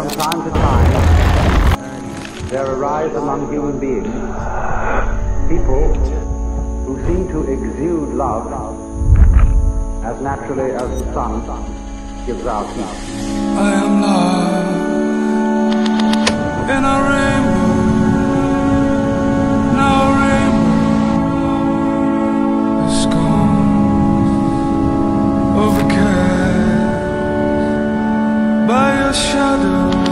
from time to time, there arise among human beings people who seem to exude love as naturally as the sun gives out heat. shadow.